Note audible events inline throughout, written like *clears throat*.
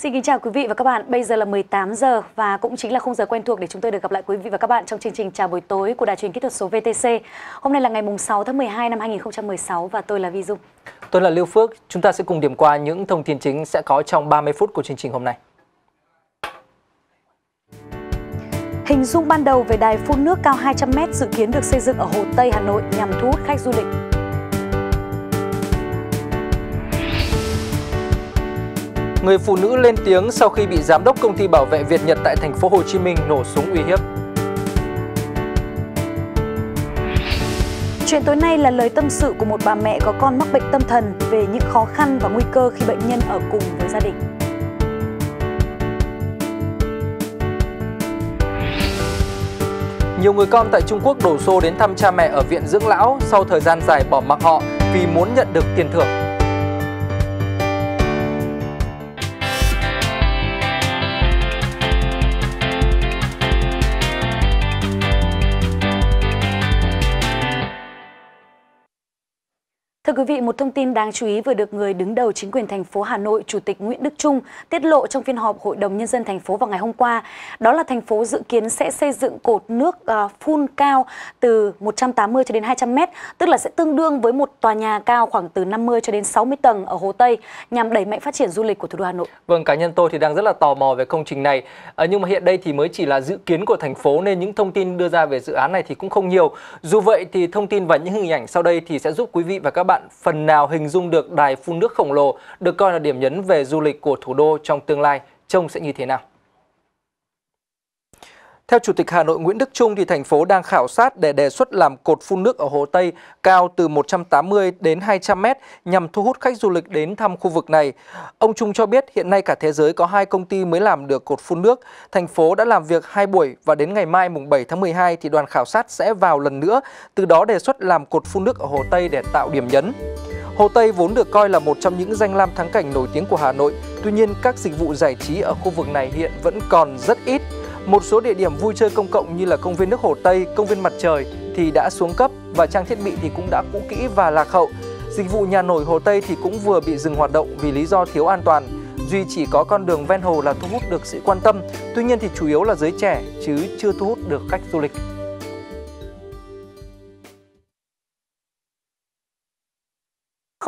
Xin kính chào quý vị và các bạn. Bây giờ là 18 giờ và cũng chính là khung giờ quen thuộc để chúng tôi được gặp lại quý vị và các bạn trong chương trình chào buổi tối của Đài truyền kỹ thuật số VTC. Hôm nay là ngày 6 tháng 12 năm 2016 và tôi là Vi Dung. Tôi là Lưu Phước. Chúng ta sẽ cùng điểm qua những thông tin chính sẽ có trong 30 phút của chương trình hôm nay. Hình dung ban đầu về đài phun nước cao 200m dự kiến được xây dựng ở Hồ Tây, Hà Nội nhằm thu hút khách du lịch. Người phụ nữ lên tiếng sau khi bị giám đốc công ty bảo vệ Việt Nhật tại thành phố Hồ Chí Minh nổ súng uy hiếp. Chuyện tối nay là lời tâm sự của một bà mẹ có con mắc bệnh tâm thần về những khó khăn và nguy cơ khi bệnh nhân ở cùng với gia đình. Nhiều người con tại Trung Quốc đổ xô đến thăm cha mẹ ở viện dưỡng lão sau thời gian dài bỏ mặc họ vì muốn nhận được tiền thưởng. Thưa quý vị, một thông tin đáng chú ý vừa được người đứng đầu chính quyền thành phố Hà Nội, Chủ tịch Nguyễn Đức Trung tiết lộ trong phiên họp Hội đồng Nhân dân thành phố vào ngày hôm qua. Đó là thành phố dự kiến sẽ xây dựng cột nước à, phun cao từ 180 cho đến 200 mét, tức là sẽ tương đương với một tòa nhà cao khoảng từ 50 cho đến 60 tầng ở Hồ Tây nhằm đẩy mạnh phát triển du lịch của thủ đô Hà Nội. Vâng, cá nhân tôi thì đang rất là tò mò về công trình này. À, nhưng mà hiện đây thì mới chỉ là dự kiến của thành phố nên những thông tin đưa ra về dự án này thì cũng không nhiều. Dù vậy thì thông tin và những hình ảnh sau đây thì sẽ giúp quý vị và các bạn phần nào hình dung được đài phun nước khổng lồ được coi là điểm nhấn về du lịch của thủ đô trong tương lai trông sẽ như thế nào. Theo Chủ tịch Hà Nội Nguyễn Đức Trung thì thành phố đang khảo sát để đề xuất làm cột phun nước ở Hồ Tây cao từ 180 đến 200 mét nhằm thu hút khách du lịch đến thăm khu vực này. Ông Trung cho biết hiện nay cả thế giới có hai công ty mới làm được cột phun nước. Thành phố đã làm việc hai buổi và đến ngày mai mùng 7 tháng 12 thì đoàn khảo sát sẽ vào lần nữa, từ đó đề xuất làm cột phun nước ở Hồ Tây để tạo điểm nhấn. Hồ Tây vốn được coi là một trong những danh lam thắng cảnh nổi tiếng của Hà Nội, tuy nhiên các dịch vụ giải trí ở khu vực này hiện vẫn còn rất ít. Một số địa điểm vui chơi công cộng như là công viên nước Hồ Tây, công viên mặt trời thì đã xuống cấp và trang thiết bị thì cũng đã cũ kỹ và lạc hậu. Dịch vụ nhà nổi Hồ Tây thì cũng vừa bị dừng hoạt động vì lý do thiếu an toàn. Duy chỉ có con đường ven hồ là thu hút được sự quan tâm, tuy nhiên thì chủ yếu là giới trẻ chứ chưa thu hút được khách du lịch.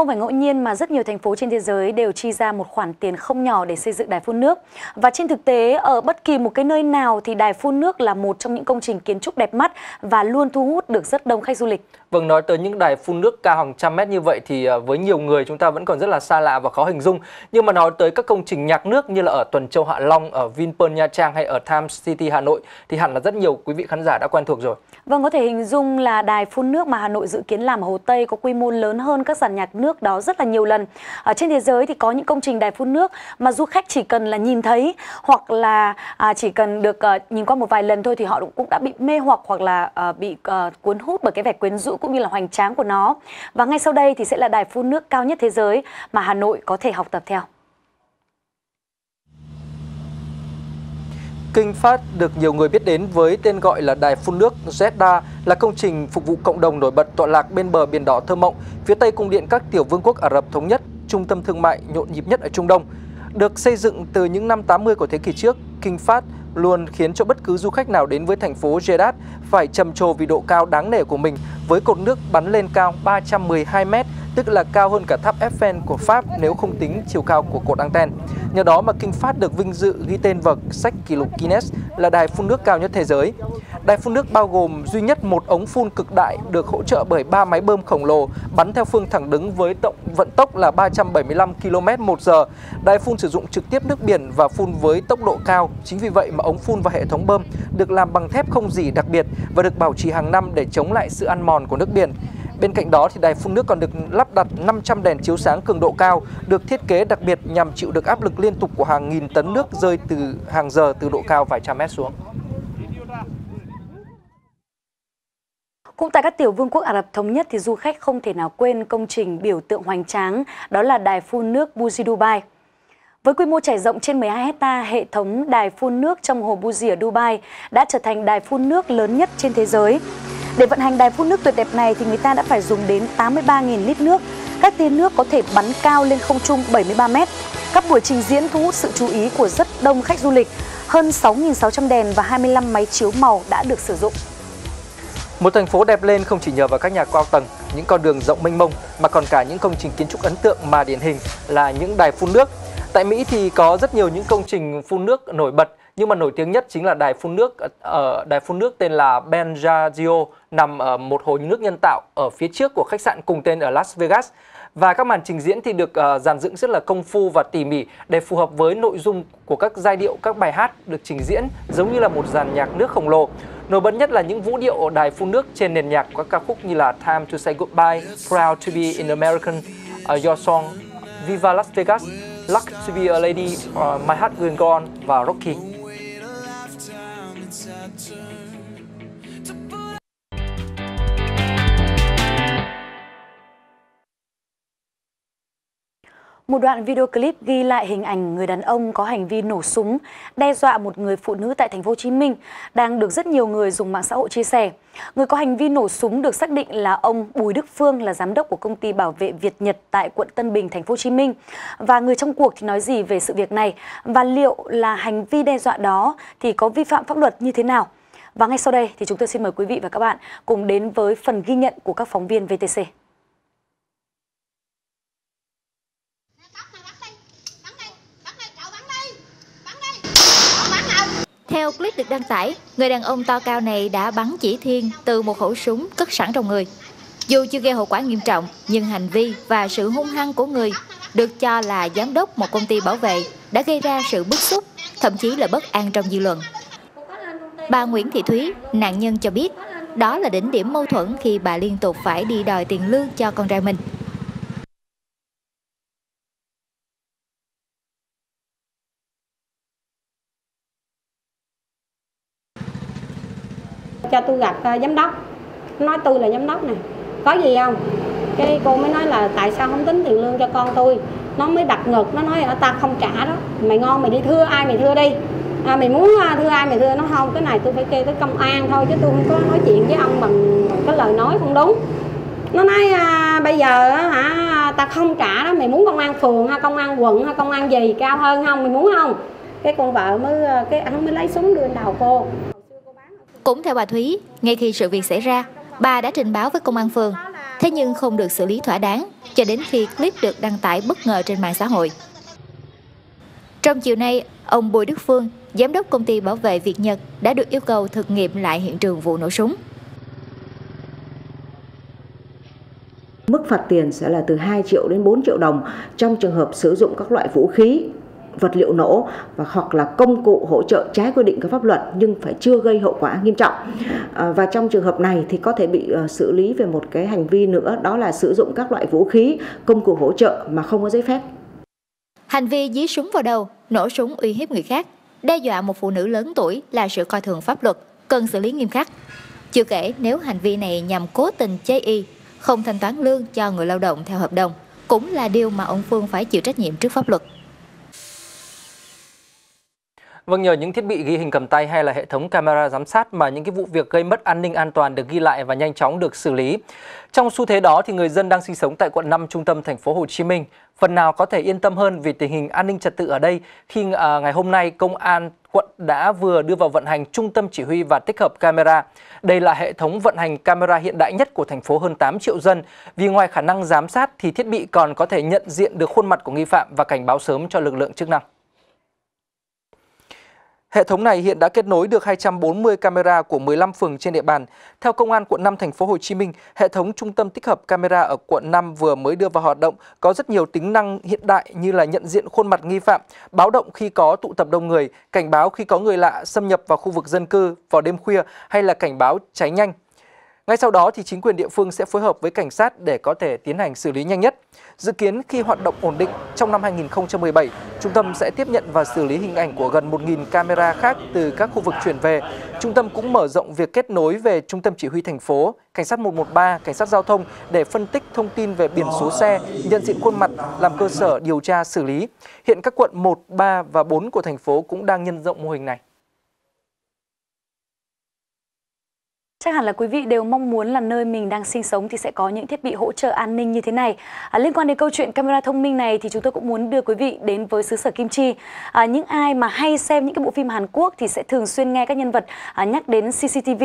Không phải ngẫu nhiên mà rất nhiều thành phố trên thế giới đều chi ra một khoản tiền không nhỏ để xây dựng đài phun nước. Và trên thực tế, ở bất kỳ một cái nơi nào thì đài phun nước là một trong những công trình kiến trúc đẹp mắt và luôn thu hút được rất đông khách du lịch. Vâng, nói tới những đài phun nước cao hàng trăm mét như vậy thì à, với nhiều người chúng ta vẫn còn rất là xa lạ và khó hình dung. Nhưng mà nói tới các công trình nhạc nước như là ở Tuần Châu Hạ Long, ở Vinpearl Nha Trang hay ở Times City Hà Nội thì hẳn là rất nhiều quý vị khán giả đã quen thuộc rồi. Vâng, có thể hình dung là đài phun nước mà Hà Nội dự kiến làm ở Hồ Tây có quy mô lớn hơn các dàn nhạc nước đó rất là nhiều lần. Ở trên thế giới thì có những công trình đài phun nước mà du khách chỉ cần là nhìn thấy hoặc là à, chỉ cần được ờ, nhìn qua một vài lần thôi thì họ cũng đã bị mê hoặc hoặc là ờ, bị ờ, cuốn hút bởi cái vẻ quyến rũ cũng như là hoành tráng của nó. Và ngay sau đây thì sẽ là đài phun nước cao nhất thế giới mà Hà Nội có thể học tập theo. Kinh Phát được nhiều người biết đến với tên gọi là đài phun nước Jeddah là công trình phục vụ cộng đồng nổi bật tọa lạc bên bờ biển đỏ thơ mộng, phía tây cung điện các tiểu vương quốc Ả Rập thống nhất, trung tâm thương mại nhộn nhịp nhất ở Trung Đông. Được xây dựng từ những năm 80 của thế kỷ trước, Kinh phát luôn khiến cho bất cứ du khách nào đến với thành phố Jeddah phải trầm trồ vì độ cao đáng nể của mình với cột nước bắn lên cao 312 m, tức là cao hơn cả tháp Eiffel của Pháp nếu không tính chiều cao của cột anten. Nhờ đó mà King phát được vinh dự ghi tên vào sách kỷ lục Guinness là đài phun nước cao nhất thế giới. Đài phun nước bao gồm duy nhất một ống phun cực đại được hỗ trợ bởi ba máy bơm khổng lồ bắn theo phương thẳng đứng với tổng vận tốc là 375 km một giờ. Đài phun sử dụng trực tiếp nước biển và phun với tốc độ cao. Chính vì vậy mà ống phun và hệ thống bơm được làm bằng thép không dỉ đặc biệt và được bảo trì hàng năm để chống lại sự ăn mòn của nước biển. Bên cạnh đó thì đài phun nước còn được lắp đặt 500 đèn chiếu sáng cường độ cao, được thiết kế đặc biệt nhằm chịu được áp lực liên tục của hàng nghìn tấn nước rơi từ hàng giờ từ độ cao vài trăm mét xuống. Cũng tại các tiểu vương quốc Ả Rập Thống Nhất thì du khách không thể nào quên công trình biểu tượng hoành tráng, đó là đài phun nước Buzi Dubai. Với quy mô trải rộng trên 12 hecta, hệ thống đài phun nước trong hồ Buzi ở Dubai đã trở thành đài phun nước lớn nhất trên thế giới. Để vận hành đài phun nước tuyệt đẹp này thì người ta đã phải dùng đến 83.000 lít nước. Các tia nước có thể bắn cao lên không trung 73 mét. Các buổi trình diễn thu hút sự chú ý của rất đông khách du lịch. Hơn 6.600 đèn và 25 máy chiếu màu đã được sử dụng. Một thành phố đẹp lên không chỉ nhờ vào các nhà cao tầng, những con đường rộng mênh mông mà còn cả những công trình kiến trúc ấn tượng mà điển hình là những đài phun nước. Tại Mỹ thì có rất nhiều những công trình phun nước nổi bật nhưng mà nổi tiếng nhất chính là đài phun nước ở đài phun nước tên là Benjazio nằm ở một hồ nước nhân tạo ở phía trước của khách sạn cùng tên ở Las Vegas và các màn trình diễn thì được ờ, uh, dàn dựng rất là công phu và tỉ mỉ để phù hợp với nội dung của các giai điệu các bài hát được trình diễn giống như là một dàn nhạc nước khổng lồ. Nổi bật nhất là những vũ điệu đài phun nước trên nền nhạc các ca khúc như là Time to Say Goodbye, Proud to be an American, uh, Your Song, Viva Las Vegas, Luck to be a Lady, uh, My Heart Will Go On và Rocky. Một đoạn video clip ghi lại hình ảnh người đàn ông có hành vi nổ súng đe dọa một người phụ nữ tại thành phố Hồ Chí Minh đang được rất nhiều người dùng mạng xã hội chia sẻ. Người có hành vi nổ súng được xác định là ông Bùi Đức Phương là giám đốc của công ty bảo vệ Việt Nhật tại quận Tân Bình, thành phố Hồ Chí Minh. Và người trong cuộc thì nói gì về sự việc này và liệu là hành vi đe dọa đó thì có vi phạm pháp luật như thế nào? Và ngay sau đây thì chúng tôi xin mời quý vị và các bạn cùng đến với phần ghi nhận của các phóng viên VTC. Theo clip được đăng tải, người đàn ông to cao này đã bắn chỉ thiên từ một khẩu súng cất sẵn trong người. Dù chưa gây hậu quả nghiêm trọng, nhưng hành vi và sự hung hăng của người được cho là giám đốc một công ty bảo vệ đã gây ra sự bức xúc, thậm chí là bất an trong dư luận. Bà Nguyễn Thị Thúy, nạn nhân cho biết, đó là đỉnh điểm mâu thuẫn khi bà liên tục phải đi đòi tiền lương cho con trai mình. Cho tôi gặp uh, giám đốc. Nói tôi là giám đốc này có gì không? Cái cô mới nói là tại sao không tính tiền lương cho con tôi? Nó mới đặt ngực nó nói ở ta không trả đó. Mày ngon mày đi thưa ai mày thưa đi. À, mày muốn uh, thưa ai mày thưa nó không? Cái này tôi phải kêu tới công an thôi chứ tôi không có nói chuyện với ông bằng cái lời nói không đúng. Nó nói à, bây giờ hả ta không trả đó. Mày muốn công an phường hay công an quận hay công an gì cao hơn không? Mày muốn không? Cái con vợ mới ờ, cái anh mới lấy súng đưa lên đầu cô cũng theo bà Thúy, ngay khi sự việc xảy ra, bà đã trình báo với công an phường, thế nhưng không được xử lý thỏa đáng cho đến khi clip được đăng tải bất ngờ trên mạng xã hội. Trong chiều nay, ông Bùi Đức Phương, giám đốc công ty bảo vệ Việt Nhật đã được yêu cầu thực nghiệm lại hiện trường vụ nổ súng. Mức phạt tiền sẽ là từ 2 triệu đến 4 triệu đồng trong trường hợp sử dụng các loại vũ khí vật liệu nổ và hoặc là công cụ hỗ trợ trái quy định của pháp luật nhưng phải chưa gây hậu quả nghiêm trọng. À, và trong trường hợp này thì có thể bị uh, xử lý về một cái hành vi nữa đó là sử dụng các loại vũ khí công cụ hỗ trợ mà không có giấy phép. Hành vi dí súng vào đầu nổ súng uy hiếp người khác đe dọa một phụ nữ lớn tuổi là sự coi thường pháp luật cần xử lý nghiêm khắc. Chưa kể nếu hành vi này nhằm cố tình chê y không thanh toán lương cho người lao động theo hợp đồng cũng là điều mà ông Phương phải chịu trách nhiệm trước pháp luật. Vâng, nhờ những thiết bị ghi hình cầm tay hay là hệ thống camera giám sát mà những cái vụ việc gây mất an ninh an toàn được ghi lại và nhanh chóng được xử lý. Trong xu thế đó thì người dân đang sinh sống tại quận 5 trung tâm thành phố Hồ Chí Minh phần nào có thể yên tâm hơn vì tình hình an ninh trật tự ở đây khi à, ngày hôm nay công an quận đã vừa đưa vào vận hành trung tâm chỉ huy và tích hợp camera. Đây là hệ thống vận hành camera hiện đại nhất của thành phố hơn 8 triệu dân. Vì ngoài khả năng giám sát thì thiết bị còn có thể nhận diện được khuôn mặt của nghi phạm và cảnh báo sớm cho lực lượng chức năng. Hệ thống này hiện đã kết nối được 240 camera của 15 phường trên địa bàn. Theo Công an quận 5 thành phố Hồ Chí Minh, hệ thống trung tâm tích hợp camera ở quận 5 vừa mới đưa vào hoạt động có rất nhiều tính năng hiện đại như là nhận diện khuôn mặt nghi phạm, báo động khi có tụ tập đông người, cảnh báo khi có người lạ xâm nhập vào khu vực dân cư vào đêm khuya hay là cảnh báo cháy nhanh. Ngay sau đó thì chính quyền địa phương sẽ phối hợp với cảnh sát để có thể tiến hành xử lý nhanh nhất. Dự kiến khi hoạt động ổn định trong năm 2017, trung tâm sẽ tiếp nhận và xử lý hình ảnh của gần 1.000 camera khác từ các khu vực chuyển về. Trung tâm cũng mở rộng việc kết nối về trung tâm chỉ huy thành phố, cảnh sát 113, cảnh sát giao thông để phân tích thông tin về biển số xe, nhận diện khuôn mặt làm cơ sở điều tra xử lý. Hiện các quận 1, 3 và 4 của thành phố cũng đang nhân rộng mô hình này. Chắc hẳn là quý vị đều mong muốn là nơi mình đang sinh sống thì sẽ có những thiết bị hỗ trợ an ninh như thế này. À, liên quan đến câu chuyện camera thông minh này thì chúng tôi cũng muốn đưa quý vị đến với xứ sở Kim Chi. À, những ai mà hay xem những cái bộ phim Hàn Quốc thì sẽ thường xuyên nghe các nhân vật à, nhắc đến CCTV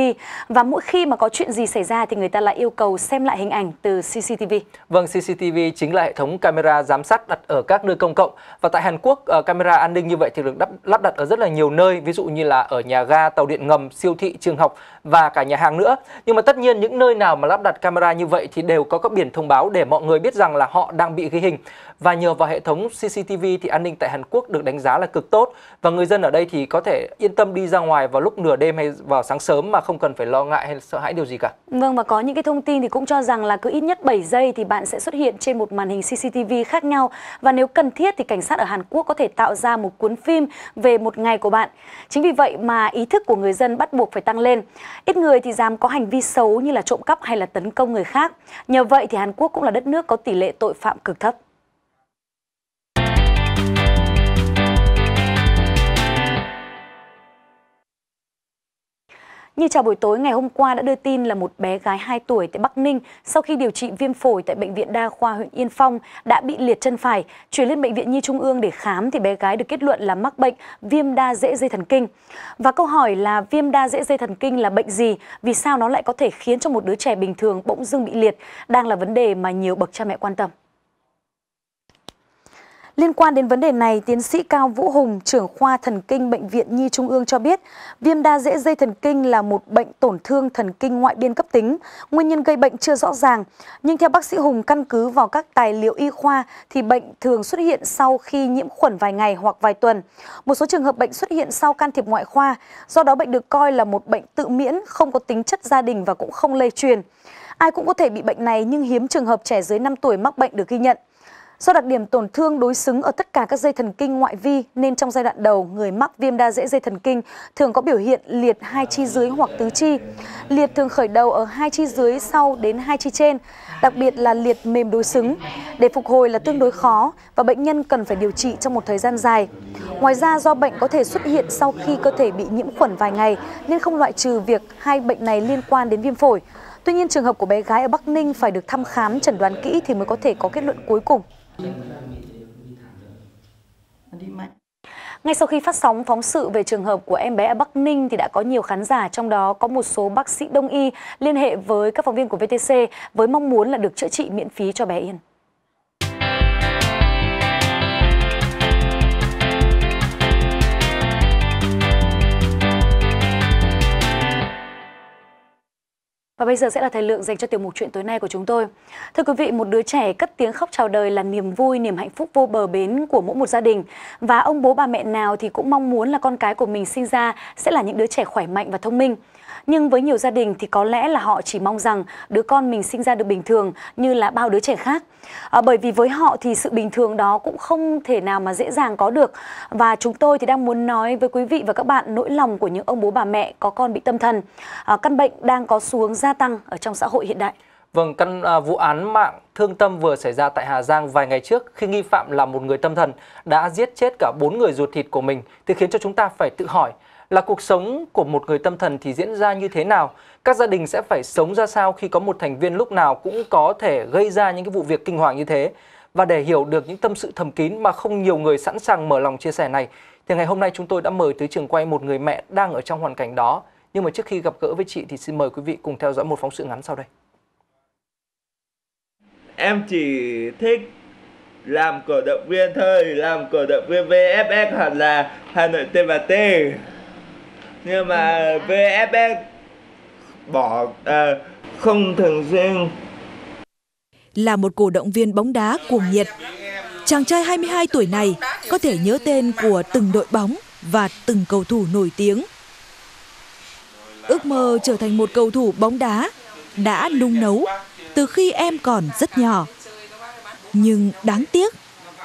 và mỗi khi mà có chuyện gì xảy ra thì người ta lại yêu cầu xem lại hình ảnh từ CCTV. Vâng, CCTV chính là hệ thống camera giám sát đặt ở các nơi công cộng và tại Hàn Quốc uh, camera an ninh như vậy thì được đắp, lắp đặt ở rất là nhiều nơi, ví dụ như là ở nhà ga, tàu điện ngầm, siêu thị, trường học và cả nhà hàng nữa. Nhưng mà tất nhiên những nơi nào mà lắp đặt camera như vậy thì đều có các biển thông báo để mọi người biết rằng là họ đang bị ghi hình. Và nhờ vào hệ thống CCTV thì an ninh tại Hàn Quốc được đánh giá là cực tốt và người dân ở đây thì có thể yên tâm đi ra ngoài vào lúc nửa đêm hay vào sáng sớm mà không cần phải lo ngại hay sợ hãi điều gì cả. Vâng và có những cái thông tin thì cũng cho rằng là cứ ít nhất 7 giây thì bạn sẽ xuất hiện trên một màn hình CCTV khác nhau và nếu cần thiết thì cảnh sát ở Hàn Quốc có thể tạo ra một cuốn phim về một ngày của bạn. Chính vì vậy mà ý thức của người dân bắt buộc phải tăng lên. Ít người thì dám có hành vi xấu như là trộm cắp hay là tấn công người khác. Nhờ vậy thì Hàn Quốc cũng là đất nước có tỷ lệ tội phạm cực thấp. Như chào buổi tối, ngày hôm qua đã đưa tin là một bé gái 2 tuổi tại Bắc Ninh sau khi điều trị viêm phổi tại Bệnh viện Đa khoa huyện Yên Phong đã bị liệt chân phải. Chuyển lên Bệnh viện Nhi Trung ương để khám thì bé gái được kết luận là mắc bệnh viêm đa dễ dây thần kinh. Và câu hỏi là viêm đa dễ dây thần kinh là bệnh gì? Vì sao nó lại có thể khiến cho một đứa trẻ bình thường bỗng dưng bị liệt? Đang là vấn đề mà nhiều bậc cha mẹ quan tâm. Liên quan đến vấn đề này, tiến sĩ Cao Vũ Hùng, trưởng khoa thần kinh Bệnh viện Nhi Trung ương cho biết, viêm đa dễ dây thần kinh là một bệnh tổn thương thần kinh ngoại biên cấp tính. Nguyên nhân gây bệnh chưa rõ ràng, nhưng theo bác sĩ Hùng căn cứ vào các tài liệu y khoa thì bệnh thường xuất hiện sau khi nhiễm khuẩn vài ngày hoặc vài tuần. Một số trường hợp bệnh xuất hiện sau can thiệp ngoại khoa, do đó bệnh được coi là một bệnh tự miễn, không có tính chất gia đình và cũng không lây truyền. Ai cũng có thể bị bệnh này nhưng hiếm trường hợp trẻ dưới 5 tuổi mắc bệnh được ghi nhận. Do đặc điểm tổn thương đối xứng ở tất cả các dây thần kinh ngoại vi nên trong giai đoạn đầu, người mắc viêm đa dễ dây thần kinh thường có biểu hiện liệt hai chi dưới hoặc tứ chi. Liệt thường khởi đầu ở hai chi dưới sau đến hai chi trên, đặc biệt là liệt mềm đối xứng. Để phục hồi là tương đối khó và bệnh nhân cần phải điều trị trong một thời gian dài. Ngoài ra do bệnh có thể xuất hiện sau khi cơ thể bị nhiễm khuẩn vài ngày nên không loại trừ việc hai bệnh này liên quan đến viêm phổi. Tuy nhiên trường hợp của bé gái ở Bắc Ninh phải được thăm khám chẩn đoán kỹ thì mới có thể có kết luận cuối cùng. Ngay sau khi phát sóng phóng sự về trường hợp của em bé ở Bắc Ninh thì đã có nhiều khán giả trong đó có một số bác sĩ đông y liên hệ với các phóng viên của VTC với mong muốn là được chữa trị miễn phí cho bé Yên. Và bây giờ sẽ là thời lượng dành cho tiểu mục chuyện tối nay của chúng tôi. Thưa quý vị, một đứa trẻ cất tiếng khóc chào đời là niềm vui, niềm hạnh phúc vô bờ bến của mỗi một gia đình. Và ông bố bà mẹ nào thì cũng mong muốn là con cái của mình sinh ra sẽ là những đứa trẻ khỏe mạnh và thông minh. Nhưng với nhiều gia đình thì có lẽ là họ chỉ mong rằng đứa con mình sinh ra được bình thường như là bao đứa trẻ khác. À, bởi vì với họ thì sự bình thường đó cũng không thể nào mà dễ dàng có được. Và chúng tôi thì đang muốn nói với quý vị và các bạn nỗi lòng của những ông bố bà mẹ có con bị tâm thần. À, căn bệnh đang có xu hướng gia tăng ở trong xã hội hiện đại. Vâng, căn à, vụ án mạng thương tâm vừa xảy ra tại Hà Giang vài ngày trước khi nghi phạm là một người tâm thần đã giết chết cả bốn người ruột thịt của mình thì khiến cho chúng ta phải tự hỏi là cuộc sống của một người tâm thần thì diễn ra như thế nào? Các gia đình sẽ phải sống ra sao khi có một thành viên lúc nào cũng có thể gây ra những cái vụ việc kinh hoàng như thế? Và để hiểu được những tâm sự thầm kín mà không nhiều người sẵn sàng mở lòng chia sẻ này, thì ngày hôm nay chúng tôi đã mời tới trường quay một người mẹ đang ở trong hoàn cảnh đó. Nhưng mà trước khi gặp gỡ với chị thì xin mời quý vị cùng theo dõi một phóng sự ngắn sau đây. Em chỉ thích làm cổ động viên thôi, làm cổ động viên VFF hoặc là Hà Nội T&T nhưng mà VFS bỏ uh, không thường xuyên là một cổ động viên bóng đá cuồng nhiệt. Chàng trai 22 tuổi này có thể nhớ tên của từng đội bóng và từng cầu thủ nổi tiếng. Ước mơ trở thành một cầu thủ bóng đá đã nung nấu từ khi em còn rất nhỏ. Nhưng đáng tiếc,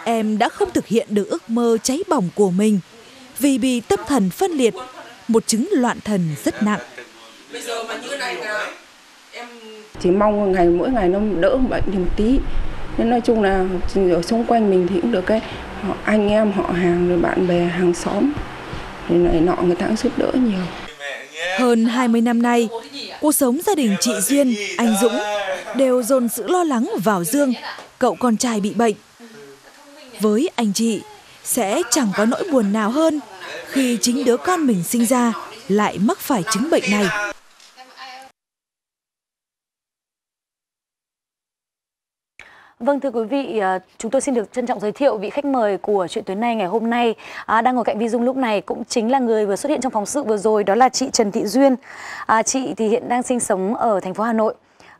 em đã không thực hiện được ước mơ cháy bỏng của mình vì bị tâm thần phân liệt một chứng loạn thần rất nặng. Bây giờ mà như này là em chỉ mong ngày mỗi ngày nó đỡ bệnh thì một tí. Nên nói chung là ở xung quanh mình thì cũng được cái họ anh em họ hàng rồi bạn bè hàng xóm thì này nọ người ta cũng giúp đỡ nhiều. Hơn 20 năm nay, Cuộc sống gia đình chị Duyên, anh Dũng đều dồn sự lo lắng vào Dương, cậu con trai bị bệnh. Với anh chị, sẽ chẳng có nỗi buồn nào hơn khi chính đứa con mình sinh ra lại mắc phải chứng bệnh này. Vâng thưa quý vị, à, chúng tôi xin được trân trọng giới thiệu vị khách mời của chuyện tối nay ngày hôm nay à, đang ngồi cạnh Vi Dung lúc này cũng chính là người vừa xuất hiện trong phóng sự vừa rồi đó là chị Trần Thị Duyên. À, chị thì hiện đang sinh sống ở thành phố Hà Nội.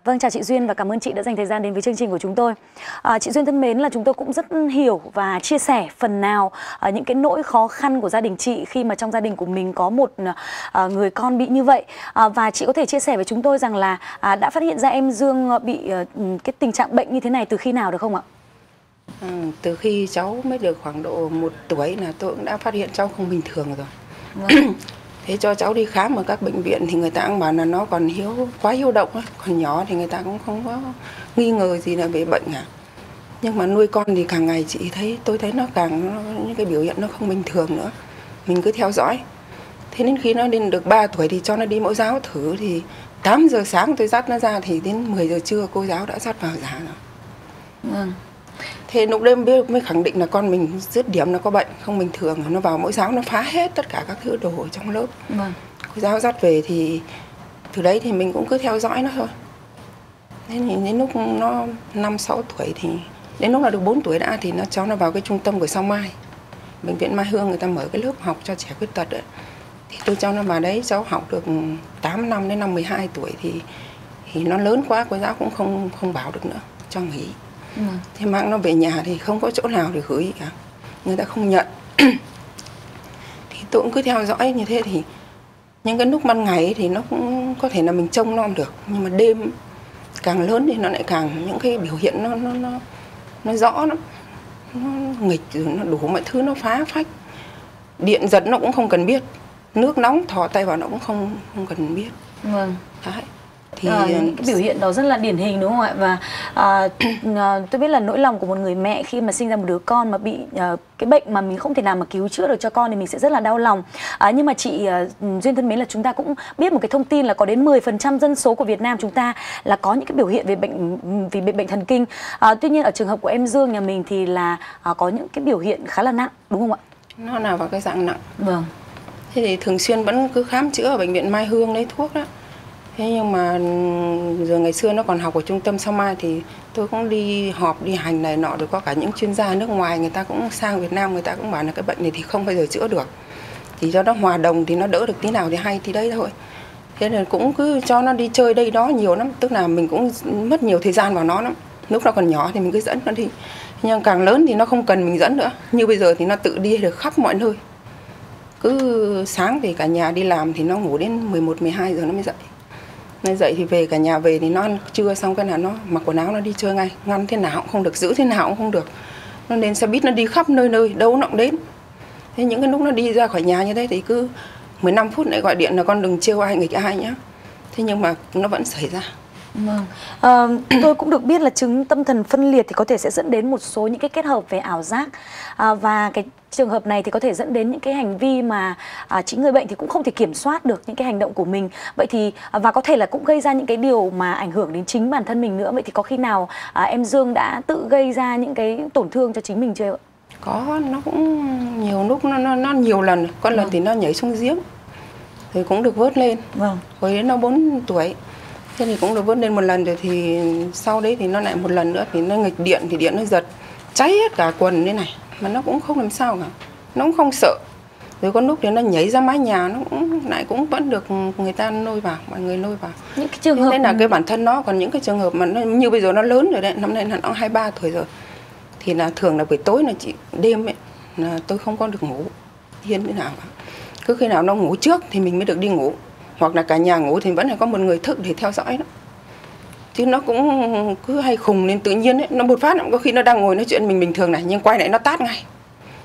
Vâng, chào chị Duyên và cảm ơn chị đã dành thời gian đến với chương trình của chúng tôi. À, chị Duyên thân mến là chúng tôi cũng rất hiểu và chia sẻ phần nào à, những cái nỗi khó khăn của gia đình chị khi mà trong gia đình của mình có một à, người con bị như vậy. À, và chị có thể chia sẻ với chúng tôi rằng là à, đã phát hiện ra em Dương bị à, cái tình trạng bệnh như thế này từ khi nào được không ạ? Ừ, từ khi cháu mới được khoảng độ một tuổi là tôi cũng đã phát hiện cháu không bình thường rồi. Vâng. *clears throat* thế cho cháu đi khám ở các bệnh viện thì người ta cũng bảo là nó còn hiếu quá hiếu động ấy. còn nhỏ thì người ta cũng không có nghi ngờ gì là bị bệnh à. Nhưng mà nuôi con thì càng ngày chị thấy tôi thấy nó càng nó, những cái biểu hiện nó không bình thường nữa. Mình cứ theo dõi. Thế đến khi nó lên được 3 tuổi thì cho nó đi mẫu giáo thử thì 8 giờ sáng tôi dắt nó ra thì đến 10 giờ trưa cô giáo đã dắt vào giá rồi. Vâng thế lúc đêm mới khẳng định là con mình dứt điểm nó có bệnh không bình thường nó vào mỗi giáo nó phá hết tất cả các thứ đồ ở trong lớp vâng. cô giáo dắt về thì từ đấy thì mình cũng cứ theo dõi nó thôi thế thì đến lúc nó năm sáu tuổi thì đến lúc là được 4 tuổi đã thì nó cháu nó vào cái trung tâm của sao mai bệnh viện mai hương người ta mở cái lớp học cho trẻ khuyết tật ấy. thì tôi cho nó vào đấy cháu học được 8 năm đến năm 12 tuổi thì thì nó lớn quá cô giáo cũng không không bảo được nữa cho nghỉ Ừ. Thế mang nó về nhà thì không có chỗ nào để gửi cả. Người ta không nhận. *clears throat* thì tôi cũng cứ theo dõi như thế thì những cái lúc ban ngày thì nó cũng có thể là mình trông non được. Nhưng mà đêm càng lớn thì nó lại càng những cái biểu hiện nó nó nó nó rõ lắm. Nó nghịch rồi nó đủ mọi thứ nó phá phách. Điện giật nó cũng không cần biết. Nước nóng thò tay vào nó cũng không không cần biết. Vâng. Đấy thì à, những cái biểu hiện đó rất là điển hình đúng không ạ? Và à, *clears throat* à, tôi biết là nỗi lòng của một người mẹ khi mà sinh ra một đứa con mà bị à, cái bệnh mà mình không thể nào mà cứu chữa được cho con thì mình sẽ rất là đau lòng. À, nhưng mà chị à, duyên thân mến là chúng ta cũng biết một cái thông tin là có đến 10% dân số của Việt Nam chúng ta là có những cái biểu hiện về bệnh vì bệnh, bệnh thần kinh. À, tuy nhiên ở trường hợp của em Dương nhà mình thì là à, có những cái biểu hiện khá là nặng đúng không ạ? Nó nào vào cái dạng nặng? Vâng. Thế thì thường xuyên vẫn cứ khám chữa ở bệnh viện Mai Hương lấy thuốc đó thế nhưng mà ừ, giờ ngày xưa nó còn học ở trung tâm sao mai thì tôi cũng đi họp, đi hành này nọ, rồi có cả những chuyên gia nước ngoài, người ta cũng sang Việt Nam, người ta cũng bảo là cái bệnh này thì không bao giờ chữa được. Thì cho nó hòa đồng thì nó đỡ được tí nào thì hay thì đấy thôi. Thế nên cũng cứ cho nó đi chơi đây đó nhiều lắm, tức là mình cũng mất nhiều thời gian vào nó lắm. Lúc nó còn nhỏ thì mình cứ dẫn nó đi. Nhưng càng lớn thì nó không cần mình dẫn nữa. Như bây giờ thì nó tự đi được khắp mọi nơi. Cứ sáng thì cả nhà đi làm thì nó ngủ đến 11 12 giờ nó mới dậy nó dậy thì về cả nhà về thì nó ăn trưa xong cái là nó mặc quần áo nó đi chơi ngay. Ngăn thế nào cũng không được giữ thế nào cũng không được. Nó lên xe buýt nó đi khắp nơi nơi đâu nó cũng đến. Thế những cái lúc nó đi ra khỏi nhà như thế thì cứ 15 phút lại gọi điện là con đừng trêu ai nghịch ai nhá. Thế nhưng mà nó vẫn xảy ra. Vâng. À, *clears throat* tôi cũng được biết là chứng tâm thần phân liệt thì có thể sẽ dẫn đến một số những cái kết hợp về ảo giác. À, và cái trường hợp này thì có thể dẫn đến những cái hành vi mà à, chính người bệnh thì cũng không thể kiểm soát được những cái hành động của mình. Vậy thì à, và có thể là cũng gây ra những cái điều mà ảnh hưởng đến chính bản thân mình nữa. Vậy thì có khi nào à, em Dương đã tự gây ra những cái tổn thương cho chính mình chưa ạ? Có nó cũng nhiều lúc nó nó, nó nhiều lần. Có lần vâng. thì nó nhảy xuống giếng thì cũng được vớt lên. Vâng. Hồi đến nó 4 tuổi thế thì cũng được vớt lên một lần rồi thì sau đấy thì nó lại một lần nữa thì nó nghịch điện thì điện nó giật cháy hết cả quần thế này mà nó cũng không làm sao cả. Nó cũng không sợ. Rồi có lúc thì nó nhảy ra mái nhà nó cũng lại cũng vẫn được người ta nuôi vào mọi người nuôi vào. Những cái trường hợp nên là cái bản thân nó còn những cái trường hợp mà nó như bây giờ nó lớn rồi đấy năm nay là nó hai ba tuổi rồi thì là thường là buổi tối là chị đêm ấy là tôi không có được ngủ. Hiên thế nào cả. Cứ khi nào nó ngủ trước thì mình mới được đi ngủ. Hoặc là cả nhà ngủ thì vẫn phải có một người thức để theo dõi đó chứ nó cũng cứ hay khùng lên tự nhiên ấy. Nó một phát có khi nó đang ngồi nói chuyện mình bình thường này nhưng quay lại nó tát ngay.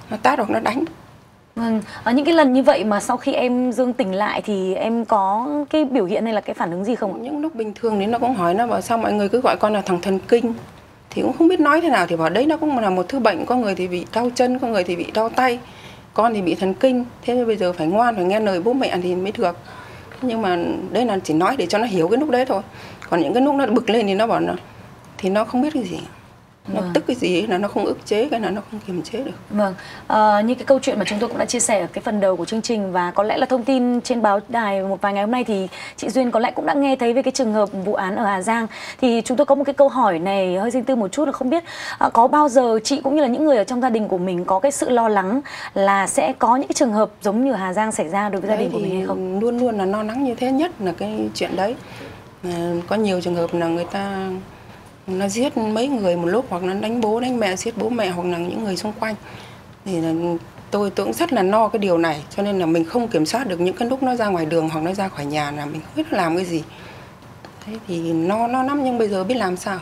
Nó tát hoặc nó đánh. Vâng, ở những cái lần như vậy mà sau khi em Dương tỉnh lại thì em có cái biểu hiện hay là cái phản ứng gì không? Những lúc bình thường thì nó cũng hỏi nó bảo sao mọi người cứ gọi con là thằng thần kinh. Thì cũng không biết nói thế nào thì bảo đấy nó cũng là một thứ bệnh có người thì bị đau chân có người thì bị đau tay con thì bị thần kinh. Thế nên bây giờ phải ngoan phải nghe lời bố mẹ thì mới được. Nhưng mà đây là chỉ nói để cho nó hiểu cái lúc đấy thôi còn những cái lúc nó bực lên thì nó bảo nó thì nó không biết cái gì. Nó Vâng. tức cái gì là nó không ức chế cái là nó không kiềm chế được. Vâng, ờ, như cái câu chuyện mà chúng tôi cũng đã chia sẻ ở cái phần đầu của chương trình và có lẽ là thông tin trên báo đài một vài ngày hôm nay thì chị Duyên có lẽ cũng đã nghe thấy về cái trường hợp vụ án ở Hà Giang. Thì chúng tôi có một cái câu hỏi này hơi riêng tư một chút là không biết ờ, có bao giờ chị cũng như là những người ở trong gia đình của mình có cái sự lo lắng là sẽ có những cái trường hợp giống như Hà Giang xảy ra đối với gia Đấy đình của mình hay không? luôn luôn là lo lắng như thế nhất là cái chuyện đấy. à, có nhiều trường hợp là người ta nó giết mấy người một lúc hoặc nó đánh bố đánh mẹ giết bố mẹ hoặc là những người xung quanh. Thì là tôi tôi cũng rất là lo cái điều này cho nên là mình không kiểm soát được những cái lúc nó ra ngoài đường hoặc nó ra khỏi nhà là mình không biết nó làm cái gì. Thế thì nó nó lắm nhưng bây giờ biết làm sao?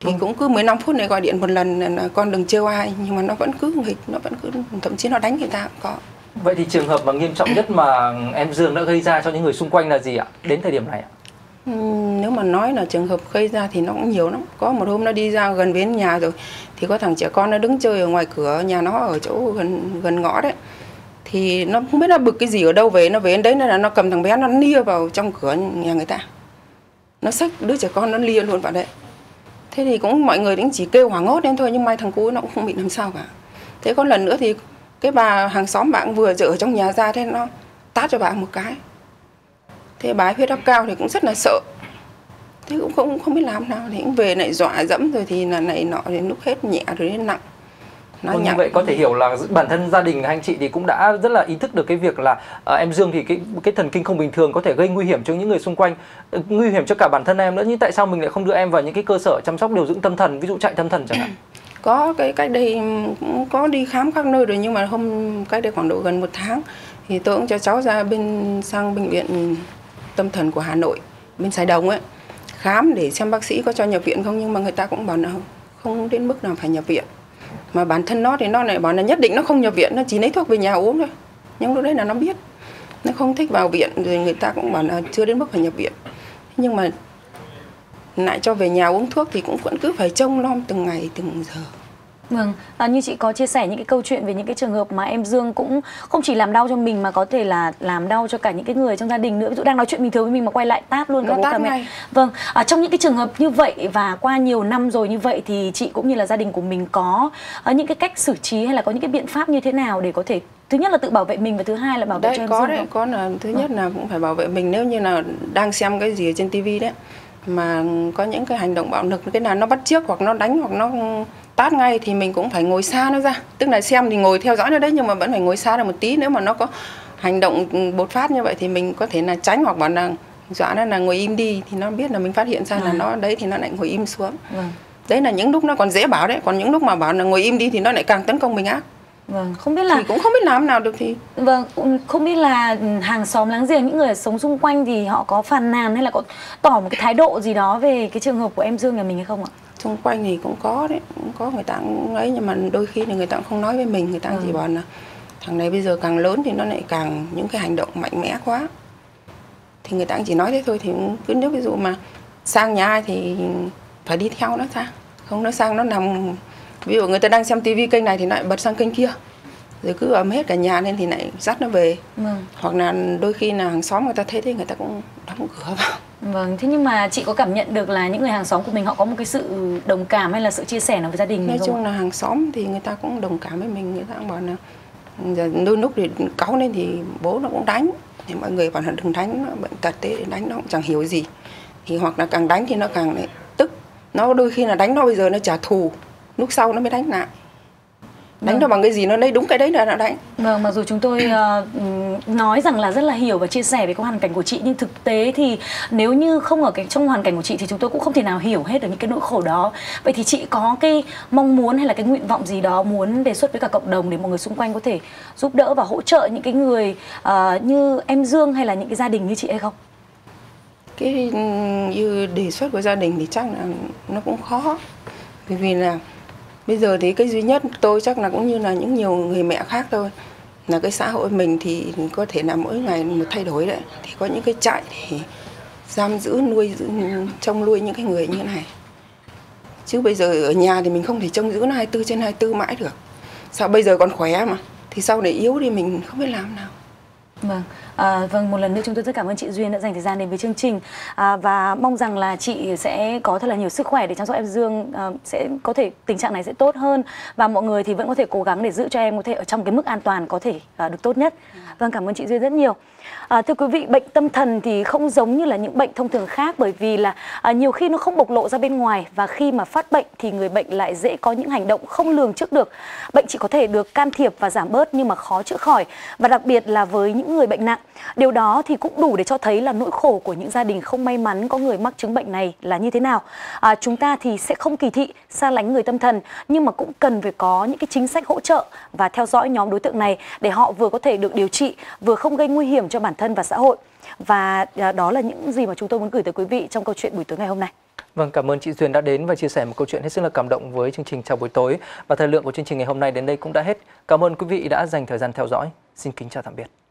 Thì cũng cứ 15 phút này gọi điện một lần là con đừng trêu ai nhưng mà nó vẫn cứ nghịch nó vẫn cứ thậm chí nó đánh người ta cũng có. Vậy thì trường hợp mà nghiêm trọng nhất mà em Dương đã gây ra cho những người xung quanh là gì ạ? Đến thời điểm này ạ? Nếu mà nói là trường hợp gây ra thì nó cũng nhiều lắm. Có một hôm nó đi ra gần bên nhà rồi, thì có thằng trẻ con nó đứng chơi ở ngoài cửa, nhà nó ở chỗ gần gần ngõ đấy. Thì nó không biết nó bực cái gì ở đâu về, nó về đến đấy là nó cầm thằng bé nó lia vào trong cửa nhà người ta. Nó xách, đứa trẻ con nó lia luôn vào đấy. Thế thì cũng mọi người cũng chỉ kêu hoảng hốt lên thôi, nhưng may thằng cú nó cũng không bị làm sao cả. Thế có lần nữa thì cái bà hàng xóm bạn vừa ở trong nhà ra, thế nó tát cho bạn một cái thế bà ấy huyết áp cao thì cũng rất là sợ thế cũng không không biết làm nào thì cũng về lại dọa dẫm rồi thì là này nọ đến lúc hết nhẹ rồi đến nặng nó Vâng, như vậy có thể hiểu là bản thân gia đình anh chị thì cũng đã rất là ý thức được cái việc là ờ, em Dương thì cái cái thần kinh không bình thường có thể gây nguy hiểm cho những người xung quanh, ờ, nguy hiểm cho cả bản thân em nữa. Nhưng tại sao mình lại không đưa em vào những cái cơ sở chăm sóc điều dưỡng tâm thần, ví dụ chạy tâm thần chẳng hạn? *clears throat* có cái cách đây cũng có đi khám các nơi rồi nhưng mà hôm cách đây khoảng độ gần một tháng thì tôi cũng cho cháu ra bên sang bệnh viện tâm thần của Hà Nội bên Sài Đồng ấy, khám để xem bác sĩ có cho nhập viện không, nhưng mà người ta cũng bảo là không đến mức nào phải nhập viện. Mà bản thân nó thì nó lại bảo là nhất định nó không nhập viện, nó chỉ lấy thuốc về nhà uống thôi. Nhưng lúc đấy là nó biết, nó không thích vào viện, rồi người ta cũng bảo là chưa đến mức phải nhập viện. Nhưng mà lại cho về nhà uống thuốc thì cũng vẫn cứ phải trông nom từng ngày, từng giờ. Vâng, à, như chị có chia sẻ những cái câu chuyện về những cái trường hợp mà em Dương cũng không chỉ làm đau cho mình mà có thể là làm đau cho cả những cái người trong gia đình nữa. Ví dụ đang nói chuyện bình thường với mình mà quay lại tát luôn cả bố cả mẹ. Vâng, à, trong những cái trường hợp như vậy và qua nhiều năm rồi như vậy thì chị cũng như là gia đình của mình có à, những cái cách xử trí hay là có những cái biện pháp như thế nào để có thể thứ nhất là tự bảo vệ mình và thứ hai là bảo vệ đấy cho em có Dương đấy không? có là thứ nhất là cũng phải bảo vệ mình nếu như là đang xem cái gì ở trên tivi đấy mà có những cái hành động bạo lực cái nào nó bắt chước hoặc nó đánh hoặc nó tát ngay thì mình cũng phải ngồi xa nó ra tức là xem thì ngồi theo dõi nó đấy nhưng mà vẫn phải ngồi xa ra một tí nếu mà nó có hành động bột phát như vậy thì mình có thể là tránh hoặc bảo là dọa nó là ngồi im đi thì nó biết là mình phát hiện ra là À. nó đấy thì nó lại ngồi im xuống Vâng. đấy là những lúc nó còn dễ bảo đấy còn những lúc mà bảo là ngồi im đi thì nó lại càng tấn công mình ác Vâng, không biết là thì cũng không biết làm nào được thì Vâng, không biết là hàng xóm láng giềng những người sống xung quanh thì họ có phàn nàn hay là có tỏ một cái thái độ gì đó về cái trường hợp của em Dương nhà mình hay không ạ? Xung quanh thì cũng có đấy cũng có người ta cũng ấy nhưng mà đôi khi thì người ta cũng không nói với mình người ta chỉ bảo là thằng này bây giờ càng lớn thì nó lại càng những cái hành động mạnh mẽ quá. Thì người ta cũng chỉ nói thế thôi thì cứ nếu ví dụ mà sang nhà ai thì phải đi theo nó ra không nó sang nó nằm ví dụ người ta đang xem tivi kênh này thì lại bật sang kênh kia rồi cứ ấm hết cả nhà lên thì lại dắt nó về. Vâng. hoặc là đôi khi là hàng xóm người ta thấy thế người ta cũng đóng cửa vào Vâng, thế nhưng mà chị có cảm nhận được là những người hàng xóm của mình họ có một cái sự đồng cảm hay là sự chia sẻ nào với gia đình nói mình không? chung ạ? là hàng xóm thì người ta cũng đồng cảm với mình người ta cũng bảo là giờ đôi lúc thì cáu lên thì bố nó cũng đánh thì mọi người bảo là đừng đánh bệnh tật thế đánh nó cũng chẳng hiểu gì thì hoặc là càng đánh thì nó càng lại tức nó đôi khi là đánh nó bây giờ nó trả thù lúc sau nó mới đánh lại đánh Vâng. nó bằng cái gì nó lấy đúng cái đấy là nó đánh Vâng, mặc dù chúng tôi ừm, nói rằng là rất là hiểu và chia sẻ về cái hoàn cảnh của chị nhưng thực tế thì nếu như không ở cái trong hoàn cảnh của chị thì chúng tôi cũng không thể nào hiểu hết được những cái nỗi khổ đó. Vậy thì chị có cái mong muốn hay là cái nguyện vọng gì đó muốn đề xuất với cả cộng đồng để mọi người xung quanh có thể giúp đỡ và hỗ trợ những cái người ờ, như em Dương hay là những cái gia đình như chị hay không? cái như đề xuất của gia đình thì chắc là nó cũng khó bởi vì là bây giờ thì cái duy nhất tôi chắc là cũng như là những nhiều người mẹ khác thôi. Là cái xã hội mình thì có thể là mỗi ngày một thay đổi đấy. Thì có những cái trại thì giam giữ nuôi giữ, trông nuôi những cái người như thế này. Chứ bây giờ ở nhà thì mình không thể trông giữ nó 24 trên 24 mãi được. Sao bây giờ còn khỏe mà? Thì sau này yếu thì mình không biết làm nào. Vâng, à, vâng một lần nữa chúng tôi rất cảm ơn chị Duyên đã dành thời gian đến với chương trình à, và mong rằng là chị sẽ có thật là nhiều sức khỏe để chăm sóc em Dương à, sẽ có thể tình trạng này sẽ tốt hơn và mọi người thì vẫn có thể cố gắng để giữ cho em có thể ở trong cái mức an toàn có thể à, được tốt nhất. Vâng cảm ơn chị Duyên rất nhiều. À, thưa quý vị, bệnh tâm thần thì không giống như là những bệnh thông thường khác bởi vì là à, nhiều khi nó không bộc lộ ra bên ngoài và khi mà phát bệnh thì người bệnh lại dễ có những hành động không lường trước được. Bệnh chỉ có thể được can thiệp và giảm bớt nhưng mà khó chữa khỏi và đặc biệt là với những người bệnh nặng. Điều đó thì cũng đủ để cho thấy là nỗi khổ của những gia đình không may mắn có người mắc chứng bệnh này là như thế nào. À, chúng ta thì sẽ không kỳ thị xa lánh người tâm thần nhưng mà cũng cần phải có những cái chính sách hỗ trợ và theo dõi nhóm đối tượng này để họ vừa có thể được điều trị vừa không gây nguy hiểm cho bản thân và xã hội. Và à, đó là những gì mà chúng tôi muốn gửi tới quý vị trong câu chuyện buổi tối ngày hôm nay. Vâng, cảm ơn chị Duyên đã đến và chia sẻ một câu chuyện hết sức là cảm động với chương trình chào buổi tối. Và thời lượng của chương trình ngày hôm nay đến đây cũng đã hết. Cảm ơn quý vị đã dành thời gian theo dõi. Xin kính chào tạm biệt.